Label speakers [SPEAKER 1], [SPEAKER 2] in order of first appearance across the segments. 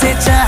[SPEAKER 1] से चा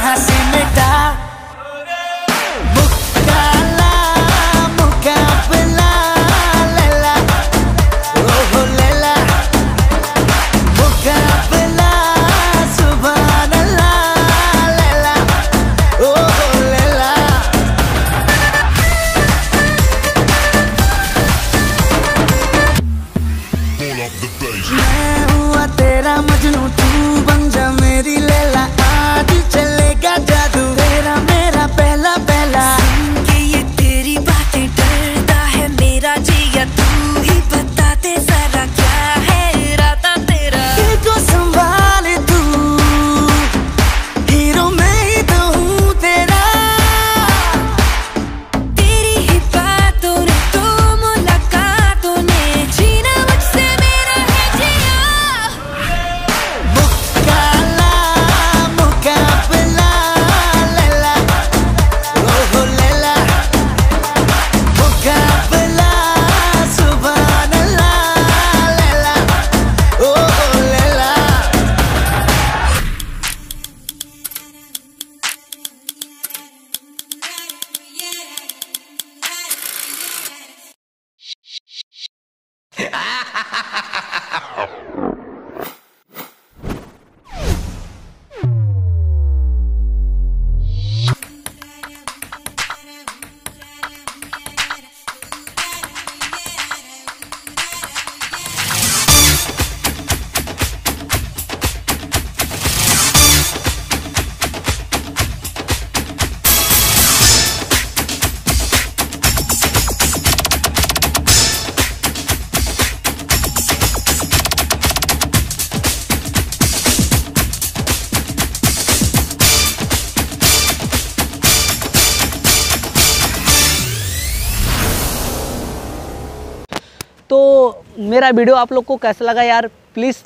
[SPEAKER 1] तो मेरा वीडियो आप लोग को कैसा लगा यार? प्लीज़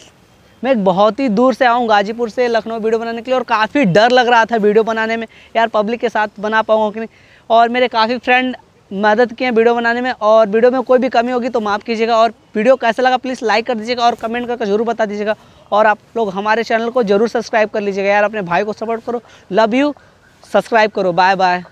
[SPEAKER 1] मैं बहुत ही दूर से आऊँ, गाजीपुर से लखनऊ वीडियो बनाने के लिए, और काफ़ी डर लग रहा था वीडियो बनाने में, यार पब्लिक के साथ बना पाऊँगा कि नहीं? और मेरे काफ़ी फ्रेंड मदद किए हैं वीडियो बनाने में, और वीडियो में कोई भी कमी होगी तो माफ़ कीजिएगा, और वीडियो कैसा लगा प्लीज़ लाइक कर दीजिएगा, और कमेंट करके ज़रूर बता दीजिएगा, और आप लोग हमारे चैनल को ज़रूर सब्सक्राइब कर लीजिएगा, यार अपने भाई को सपोर्ट करो लव यू सब्सक्राइब करो बाय बाय